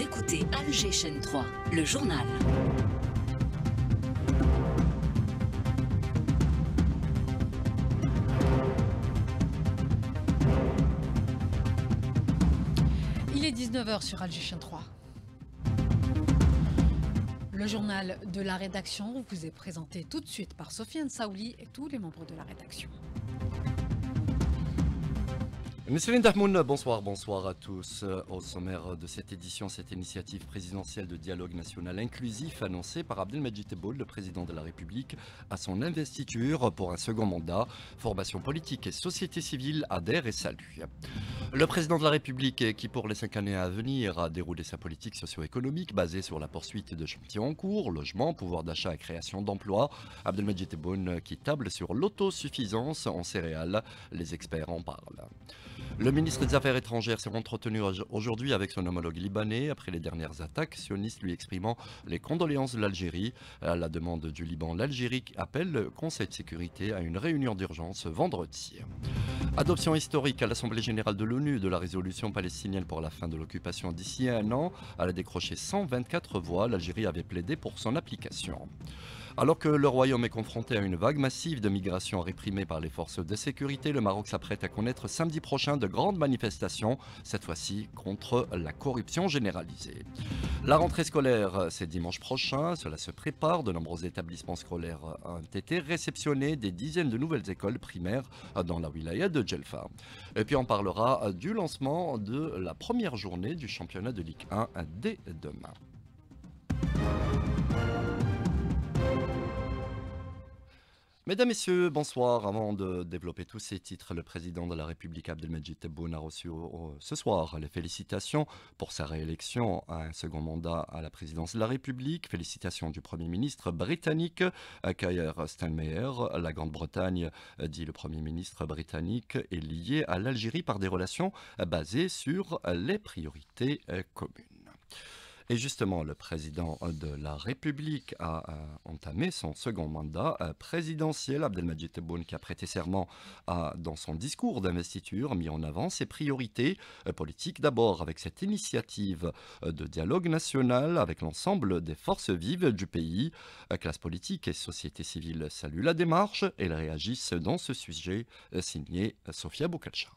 Écoutez Alger Chaîne 3, le journal. Il est 19h sur Alger Chaîne 3. Le journal de la rédaction vous est présenté tout de suite par Sofiane Saouli et tous les membres de la rédaction. Monsieur Dahmoun, bonsoir, bonsoir à tous. Au sommaire de cette édition, cette initiative présidentielle de dialogue national inclusif annoncée par Abdelmajid Tebboul, le président de la République, à son investiture pour un second mandat. Formation politique et société civile adhèrent et saluent. Le président de la République, qui pour les cinq années à venir a déroulé sa politique socio-économique basée sur la poursuite de chantiers en cours, logement, pouvoir d'achat et création d'emplois, Abdelmajid Tebboune qui table sur l'autosuffisance en céréales, les experts en parlent. Le ministre des Affaires étrangères s'est entretenu aujourd'hui avec son homologue libanais après les dernières attaques sionistes lui exprimant les condoléances de l'Algérie. À la demande du Liban, l'Algérie appelle le Conseil de sécurité à une réunion d'urgence vendredi. Adoption historique à l'Assemblée générale de l'ONU de la résolution palestinienne pour la fin de l'occupation d'ici un an. Elle a décroché 124 voix. L'Algérie avait plaidé pour son application. Alors que le Royaume est confronté à une vague massive de migration réprimée par les forces de sécurité, le Maroc s'apprête à connaître samedi prochain de grandes manifestations, cette fois-ci contre la corruption généralisée. La rentrée scolaire, c'est dimanche prochain, cela se prépare, de nombreux établissements scolaires ont été réceptionnés, des dizaines de nouvelles écoles primaires dans la wilaya de Djelfa. Et puis on parlera du lancement de la première journée du championnat de Ligue 1 dès demain. Mesdames, Messieurs, bonsoir. Avant de développer tous ces titres, le président de la République, Abdelmajid Tebboune, a reçu ce soir les félicitations pour sa réélection à un second mandat à la présidence de la République. Félicitations du Premier ministre britannique, Keir Steinmeier. La Grande-Bretagne, dit le Premier ministre britannique, est liée à l'Algérie par des relations basées sur les priorités communes. Et justement, le président de la République a entamé son second mandat présidentiel. Abdelmajid Tebboune, qui a prêté serment, dans son discours d'investiture, mis en avant ses priorités politiques. D'abord, avec cette initiative de dialogue national avec l'ensemble des forces vives du pays. Classe politique et société civile saluent la démarche et réagissent dans ce sujet, signé Sofia Boukalcha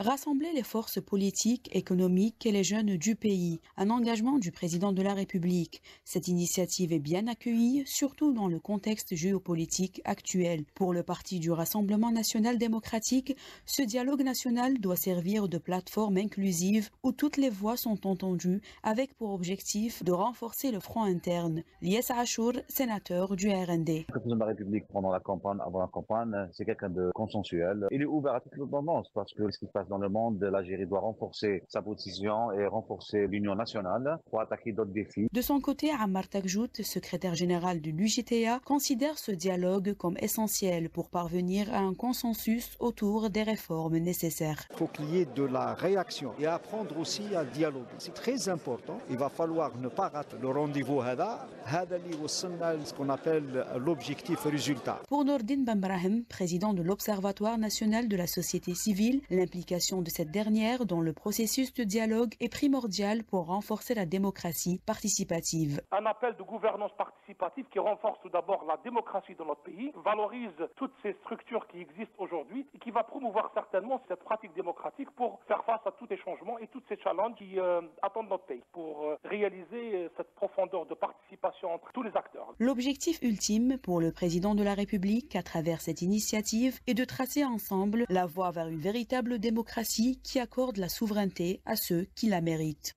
rassembler les forces politiques, économiques et les jeunes du pays, un engagement du président de la République. Cette initiative est bien accueillie, surtout dans le contexte géopolitique actuel. Pour le parti du Rassemblement national démocratique, ce dialogue national doit servir de plateforme inclusive où toutes les voix sont entendues avec pour objectif de renforcer le front interne. Lies Achour, sénateur du RND. Le président de la République pendant la campagne, avant la campagne, c'est quelqu'un de consensuel. Il est ouvert à toutes les tendances parce que ce qui se passe dans le monde, l'Algérie doit renforcer sa position et renforcer l'union nationale pour attaquer d'autres défis. De son côté, Ammar Takjout, secrétaire général de l'UJTA, considère ce dialogue comme essentiel pour parvenir à un consensus autour des réformes nécessaires. Il faut qu'il y ait de la réaction et apprendre aussi à dialoguer. C'est très important. Il va falloir ne pas rater le rendez-vous Hada, ce qu'on appelle l'objectif résultat. Pour Nordin Bambrahim, président de l'Observatoire national de la société civile, l'implication de cette dernière dans le processus de dialogue est primordial pour renforcer la démocratie participative. Un appel de gouvernance participative qui renforce tout d'abord la démocratie dans notre pays, valorise toutes ces structures qui existent aujourd'hui et qui va promouvoir certainement cette pratique démocratique pour faire face à tous les changements et tous ces challenges qui euh, attendent notre pays, pour euh, réaliser euh, cette profondeur de participation entre tous les acteurs. L'objectif ultime pour le président de la République à travers cette initiative est de tracer ensemble la voie vers une véritable démocratie qui accorde la souveraineté à ceux qui la méritent.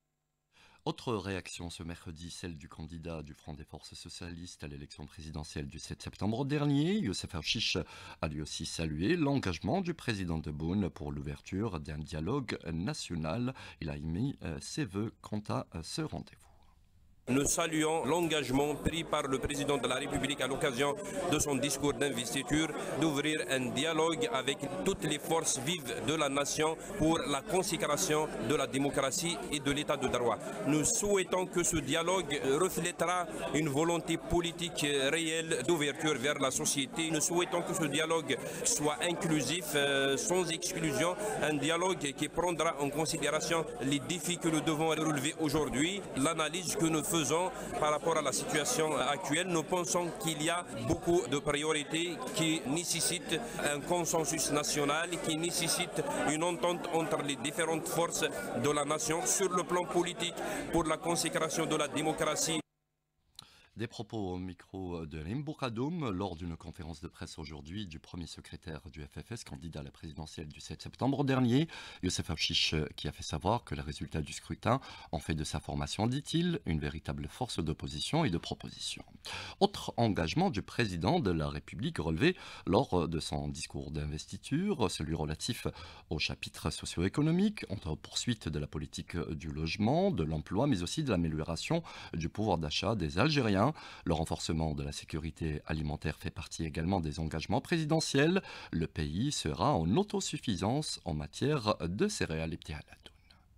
Autre réaction ce mercredi, celle du candidat du Front des Forces Socialistes à l'élection présidentielle du 7 septembre dernier. Youssef Archiche a lui aussi salué l'engagement du président de Beaune pour l'ouverture d'un dialogue national. Il a émis ses voeux quant à ce rendez-vous. Nous saluons l'engagement pris par le président de la République à l'occasion de son discours d'investiture d'ouvrir un dialogue avec toutes les forces vives de la nation pour la consécration de la démocratie et de l'état de droit. Nous souhaitons que ce dialogue reflètera une volonté politique réelle d'ouverture vers la société. Nous souhaitons que ce dialogue soit inclusif, euh, sans exclusion, un dialogue qui prendra en considération les défis que nous devons relever aujourd'hui, l'analyse que nous par rapport à la situation actuelle. Nous pensons qu'il y a beaucoup de priorités qui nécessitent un consensus national, qui nécessitent une entente entre les différentes forces de la nation sur le plan politique pour la consécration de la démocratie des propos au micro de Limbourgadoum lors d'une conférence de presse aujourd'hui du premier secrétaire du FFS, candidat à la présidentielle du 7 septembre dernier, Youssef Afchiche, qui a fait savoir que les résultats du scrutin ont fait de sa formation, dit-il, une véritable force d'opposition et de proposition. Autre engagement du président de la République relevé lors de son discours d'investiture, celui relatif au chapitre socio-économique, entre poursuite de la politique du logement, de l'emploi, mais aussi de l'amélioration du pouvoir d'achat des Algériens le renforcement de la sécurité alimentaire fait partie également des engagements présidentiels. Le pays sera en autosuffisance en matière de céréales et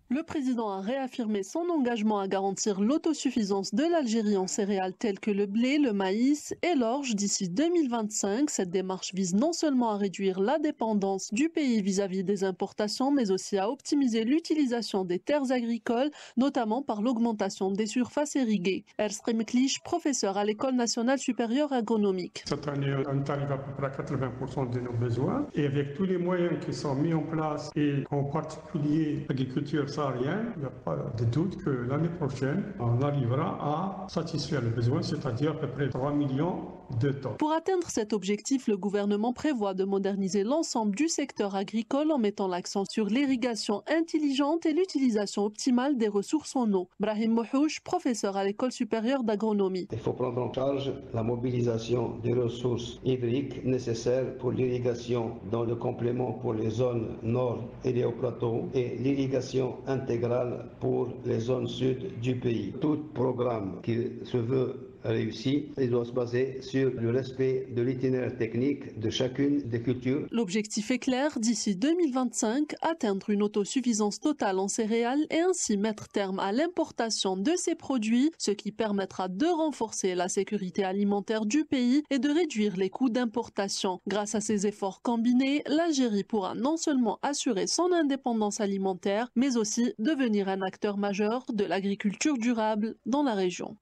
le président a réaffirmé son engagement à garantir l'autosuffisance de l'Algérie en céréales telles que le blé, le maïs et l'orge d'ici 2025. Cette démarche vise non seulement à réduire la dépendance du pays vis-à-vis des importations, mais aussi à optimiser l'utilisation des terres agricoles, notamment par l'augmentation des surfaces irriguées. Ernst Remklich, professeur à l'École nationale supérieure agronomique. Cette année, on arrive à peu près à 80% de nos besoins et avec tous les moyens qui sont mis en place et en particulier l'agriculture il n'y a pas de doute que l'année prochaine, on arrivera à satisfaire les besoins, c'est-à-dire à peu près 3 millions de. Pour atteindre cet objectif, le gouvernement prévoit de moderniser l'ensemble du secteur agricole en mettant l'accent sur l'irrigation intelligente et l'utilisation optimale des ressources en eau. Brahim Mohouch, professeur à l'école supérieure d'agronomie. Il faut prendre en charge la mobilisation des ressources hydriques nécessaires pour l'irrigation dans le complément pour les zones nord et les hauts plateaux et l'irrigation intégrale pour les zones sud du pays. Tout programme qui se veut réussi, il doit se baser sur le respect de l'itinéraire technique de chacune des cultures. L'objectif est clair, d'ici 2025, atteindre une autosuffisance totale en céréales et ainsi mettre terme à l'importation de ces produits, ce qui permettra de renforcer la sécurité alimentaire du pays et de réduire les coûts d'importation. Grâce à ces efforts combinés, l'Algérie pourra non seulement assurer son indépendance alimentaire, mais aussi devenir un acteur majeur de l'agriculture durable dans la région.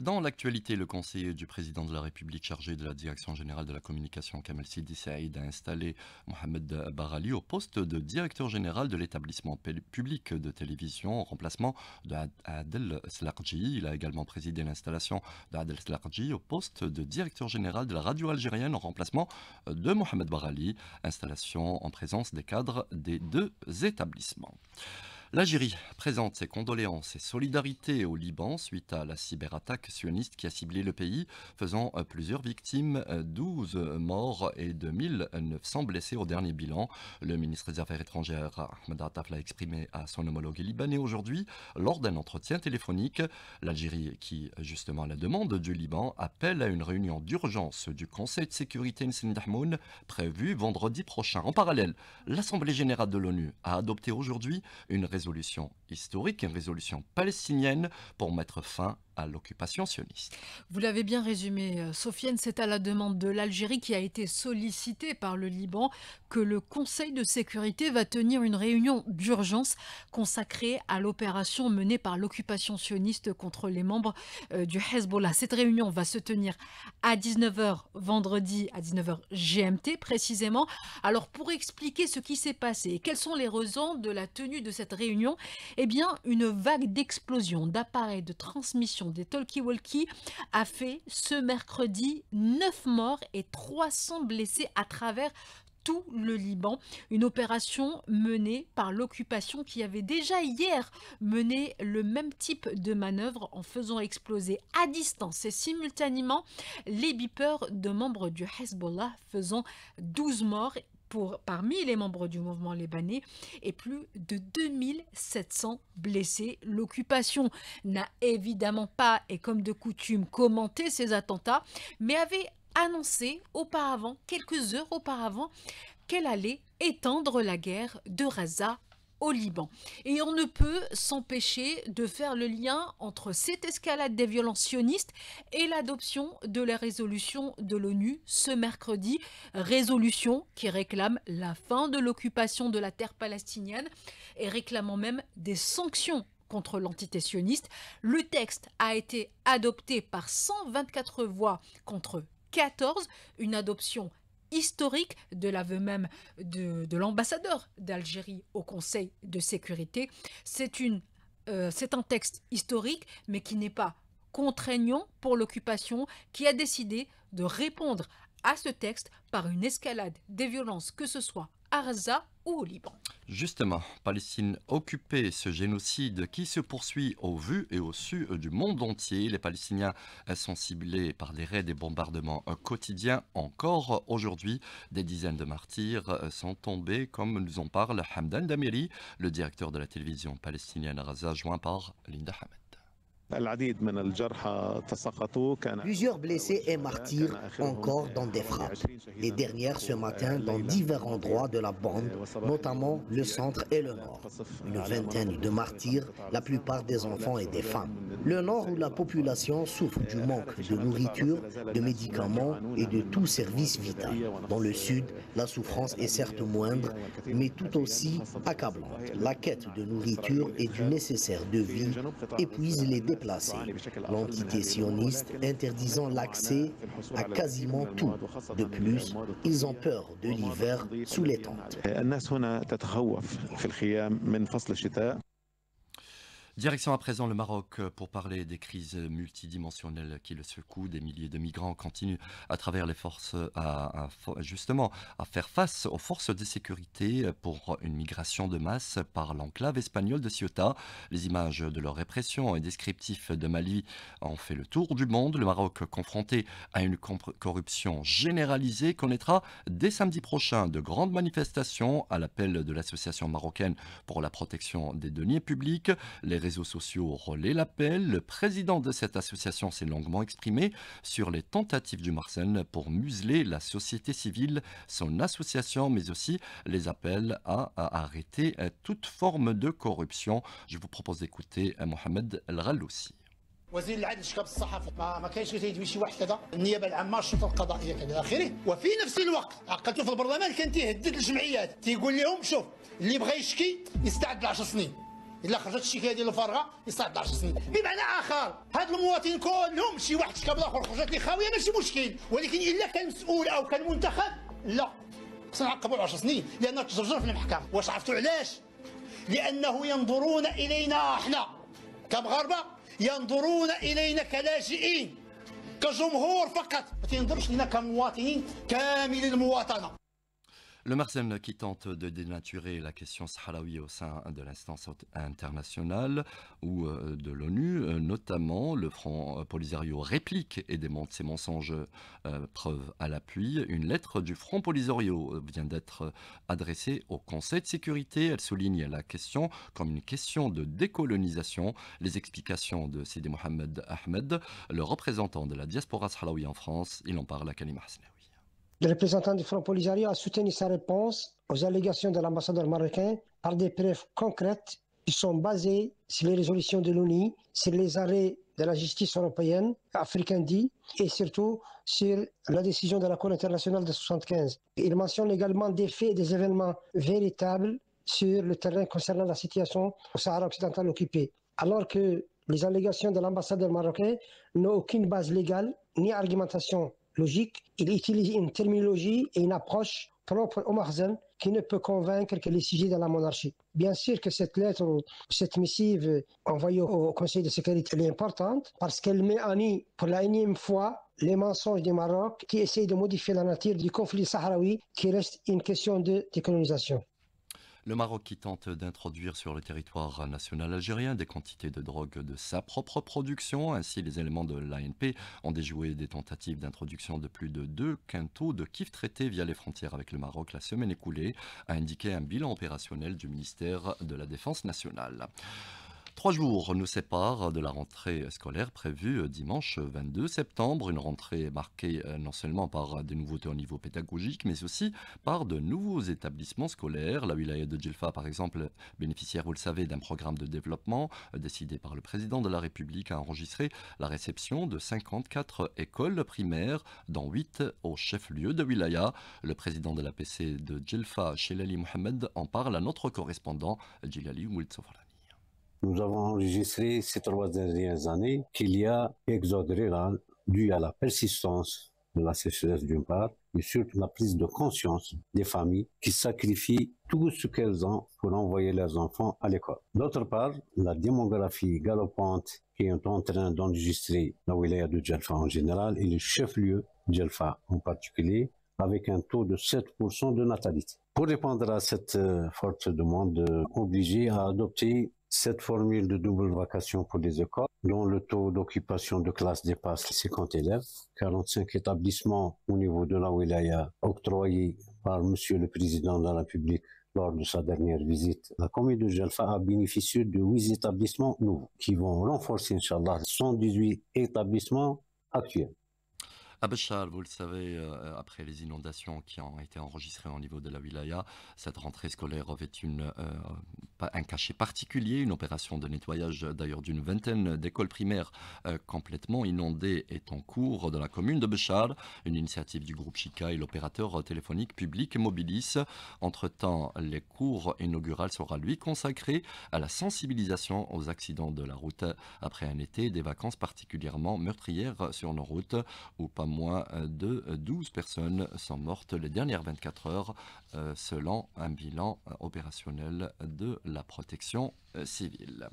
Dans l'actualité, le conseiller du président de la République chargé de la direction générale de la communication, Kamal Sidi Saïd, a installé Mohamed Barali au poste de directeur général de l'établissement public de télévision en remplacement d'Adel Slarji. Il a également présidé l'installation d'Adel Slarji au poste de directeur général de la radio algérienne en remplacement de Mohamed Barali, installation en présence des cadres des deux établissements. L'Algérie présente ses condoléances et solidarités au Liban suite à la cyberattaque sioniste qui a ciblé le pays, faisant euh, plusieurs victimes, 12 euh, morts et 2900 blessés au dernier bilan. Le ministre des Affaires étrangères Ahmed Attaf l'a exprimé à son homologue libanais aujourd'hui lors d'un entretien téléphonique. L'Algérie, qui justement la demande du Liban, appelle à une réunion d'urgence du Conseil de sécurité Dahmoun prévue vendredi prochain. En parallèle, l'Assemblée générale de l'ONU a adopté aujourd'hui une résolution résolution historique, une résolution palestinienne pour mettre fin à l'occupation sioniste. Vous l'avez bien résumé, euh, Sofiane, c'est à la demande de l'Algérie qui a été sollicitée par le Liban que le Conseil de sécurité va tenir une réunion d'urgence consacrée à l'opération menée par l'occupation sioniste contre les membres euh, du Hezbollah. Cette réunion va se tenir à 19h vendredi, à 19h GMT précisément. Alors pour expliquer ce qui s'est passé et quelles sont les raisons de la tenue de cette réunion, eh bien une vague d'explosion d'appareils de transmission des talkie-walkie a fait ce mercredi 9 morts et 300 blessés à travers tout le Liban. Une opération menée par l'occupation qui avait déjà hier mené le même type de manœuvre en faisant exploser à distance et simultanément les beepers de membres du Hezbollah faisant 12 morts parmi les membres du mouvement libanais et plus de 2700 blessés. L'occupation n'a évidemment pas, et comme de coutume, commenté ces attentats, mais avait annoncé auparavant, quelques heures auparavant, qu'elle allait étendre la guerre de Raza au Liban. Et on ne peut s'empêcher de faire le lien entre cette escalade des violences sionistes et l'adoption de la résolution de l'ONU ce mercredi, résolution qui réclame la fin de l'occupation de la terre palestinienne et réclamant même des sanctions contre l'entité sioniste. Le texte a été adopté par 124 voix contre 14, une adoption historique de l'aveu même de, de l'ambassadeur d'Algérie au Conseil de sécurité. Euh, c'est un texte historique, mais qui n'est pas contraignant pour l'occupation, qui a décidé de répondre à ce texte par une escalade des violences, que ce soit Gaza ou au Liban. Justement, Palestine occupée, ce génocide qui se poursuit au vu et au su du monde entier. Les Palestiniens sont ciblés par des raids et bombardements quotidiens. Encore aujourd'hui, des dizaines de martyrs sont tombés, comme nous en parle Hamdan Damiri, le directeur de la télévision palestinienne Raza, joint par Linda Hamed. Plusieurs blessés et martyrs encore dans des frappes. Les dernières ce matin dans divers endroits de la bande, notamment le centre et le nord. Une vingtaine de martyrs, la plupart des enfants et des femmes. Le nord où la population souffre du manque de nourriture, de médicaments et de tout service vital. Dans le sud, la souffrance est certes moindre, mais tout aussi accablante. La quête de nourriture et du nécessaire de vie épuise les déplacés l'entité sioniste interdisant l'accès à quasiment tout. De plus, ils ont peur de l'hiver sous les tentes. Direction à présent le Maroc pour parler des crises multidimensionnelles qui le secouent. Des milliers de migrants continuent à travers les forces à, justement à faire face aux forces de sécurité pour une migration de masse par l'enclave espagnole de Ceuta. Les images de leur répression et descriptifs de Mali ont fait le tour du monde. Le Maroc, confronté à une corruption généralisée, connaîtra dès samedi prochain de grandes manifestations à l'appel de l'association marocaine pour la protection des deniers publics réseaux sociaux relaient l'appel. Le président de cette association s'est longuement exprimé sur les tentatives du Marsen pour museler la société civile, son association, mais aussi les appels à, arrêter toute forme de corruption. Je vous propose d'écouter Mohamed El Raloussi. وزير العدل شكاب الصحافه ما, ما كاينش كيدوي شي واحد كذا النيابه العامه الشرطه القضائيه كذا الى اخره وفي نفس الوقت عقلته في البرلمان كان تيهدد الجمعيات تيقول لهم شوف اللي بغى يشكي يستعد ل 10 سنين إلا خرجت الشكايه ديالو فارغه يستعد 10 سنين. بمعنى آخر هاد المواطنين كلهم شي واحد شكا بالاخر خرجت لي خاويه ماشي مشكل. ولكن إلا كان مسؤول أو كان منتخب لا. خصنا نعقبوا 10 سنين لأنه تجرجر في المحكمة. واش عرفتوا علاش؟ لأنه ينظرون إلينا إحنا. كمغاربة ينظرون إلينا كلاجئين. كجمهور فقط. ما تينظرش لنا كمواطنين كامل المواطنة. Le Marsen qui tente de dénaturer la question sahraoui au sein de l'instance internationale ou euh, de l'ONU, euh, notamment le Front Polisario réplique et démonte ses mensonges, euh, preuve à l'appui. Une lettre du Front Polisario vient d'être adressée au Conseil de sécurité. Elle souligne la question comme une question de décolonisation. Les explications de Sidi Mohamed Ahmed, le représentant de la diaspora sahraoui en France, il en parle à Hasnaoui. Le représentant du Front Polisario a soutenu sa réponse aux allégations de l'ambassadeur marocain par des preuves concrètes qui sont basées sur les résolutions de l'ONU, sur les arrêts de la justice européenne, africaine dit, et surtout sur la décision de la Cour internationale de 75. Il mentionne également des faits et des événements véritables sur le terrain concernant la situation au Sahara occidental occupé. Alors que les allégations de l'ambassadeur marocain n'ont aucune base légale ni argumentation logique, il utilise une terminologie et une approche propre au Marzen qui ne peut convaincre que les sujets de la monarchie. Bien sûr que cette lettre ou cette missive envoyée au Conseil de sécurité est importante parce qu'elle met en nu pour la énième fois les mensonges du Maroc qui essayent de modifier la nature du conflit sahraoui qui reste une question de décolonisation. Le Maroc qui tente d'introduire sur le territoire national algérien des quantités de drogue de sa propre production. Ainsi, les éléments de l'ANP ont déjoué des tentatives d'introduction de plus de deux quintaux de kif traités via les frontières avec le Maroc la semaine écoulée, a indiqué un bilan opérationnel du ministère de la Défense nationale. Trois jours nous séparent de la rentrée scolaire prévue dimanche 22 septembre. Une rentrée marquée euh, non seulement par des nouveautés au niveau pédagogique, mais aussi par de nouveaux établissements scolaires. La wilaya de Djilfa, par exemple, bénéficiaire, vous le savez, d'un programme de développement euh, décidé par le président de la République, a enregistré la réception de 54 écoles primaires, dont 8 au chef-lieu de wilaya. Le président de la PC de Djilfa, Shelali Mohamed, en parle à notre correspondant, Djilali Moultsofra. Nous avons enregistré ces trois dernières années qu'il y a exode rural dû à la persistance de la sécheresse d'une part, et surtout la prise de conscience des familles qui sacrifient tout ce qu'elles ont pour envoyer leurs enfants à l'école. D'autre part, la démographie galopante qui est en train d'enregistrer la wilaya de Djelfa en général et le chef-lieu Djelfa en particulier, avec un taux de 7% de natalité. Pour répondre à cette euh, forte demande, euh, obligé à adopter cette formule de double vacation pour les écoles, dont le taux d'occupation de classe dépasse les 50 élèves, 45 établissements au niveau de la wilaya octroyés par Monsieur le Président de la République lors de sa dernière visite, la commune de Jalfa a bénéficié de 8 établissements nouveaux qui vont renforcer, Inch'Allah, 118 établissements actuels. À Béchal, vous le savez, euh, après les inondations qui ont été enregistrées au niveau de la wilaya, cette rentrée scolaire une, euh, un cachet particulier, une opération de nettoyage d'ailleurs d'une vingtaine d'écoles primaires euh, complètement inondées est en cours dans la commune de Béchal, une initiative du groupe Chica et l'opérateur téléphonique public Mobilis. Entre-temps, les cours inaugurales sera lui consacré à la sensibilisation aux accidents de la route après un été des vacances particulièrement meurtrières sur nos routes ou pas moins de 12 personnes sont mortes les dernières 24 heures euh, selon un bilan opérationnel de la protection euh, civile.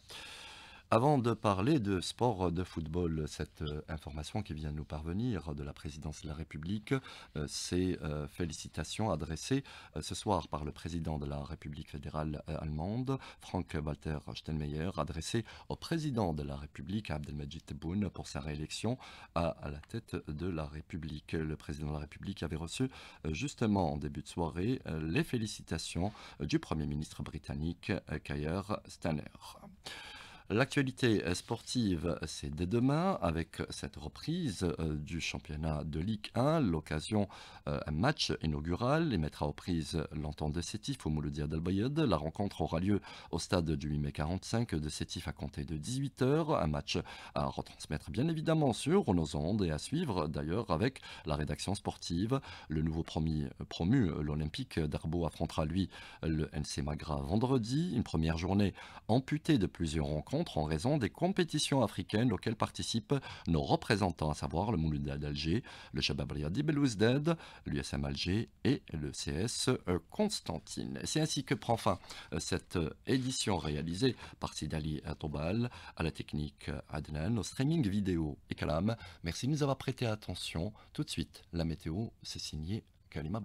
Avant de parler de sport de football, cette euh, information qui vient nous parvenir de la présidence de la République, euh, c'est euh, félicitations adressées ce soir par le président de la République fédérale allemande, Frank-Walter Steinmeier, adressées au président de la République, Abdelmajid Tebboune, pour sa réélection à, la tête de la République. Le président de la République avait reçu justement en début de soirée les félicitations du Premier ministre britannique, Keir Starmer. L'actualité sportive, c'est dès demain avec cette reprise euh, du championnat de Ligue 1, l'occasion, euh, un match inaugural et mettra aux prises l'entente de Sétif au Mouloudia d'Albayed. La rencontre aura lieu au stade du 8 mai 45 de Sétif à compter de 18h. Un match à retransmettre bien évidemment sur nos ondes et à suivre d'ailleurs avec la rédaction sportive. Le nouveau promu, l'Olympique d'Arbo affrontera lui le NC Magra vendredi. Une première journée amputée de plusieurs rencontres en raison des compétitions africaines auxquelles participent nos représentants, à savoir le Moulouda d'Alger, le Shabab Riyadi l'USM Alger et le CS Constantine. C'est ainsi que prend fin euh, cette édition réalisée par Sidali Tobal, à la technique Adnan, au streaming vidéo et Kalam. Merci de nous avoir prêté attention. Tout de suite, la météo, c'est signé Kalima